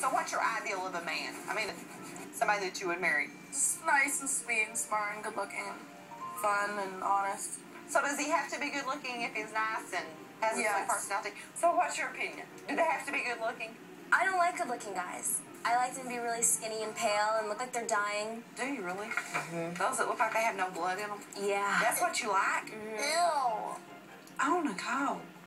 So what's your ideal of a man? I mean, somebody that you would marry. Just nice and sweet and smart and good looking, fun and honest. So does he have to be good looking if he's nice and has a good sweet personality? So what's your opinion? Do they have to be good looking? I don't like good looking guys. I like them to be really skinny and pale and look like they're dying. Do you really? Mhm. Those that look like they have no blood in them? Yeah. That's what you like? Mm-hmm. Ew. Oh, Nicole.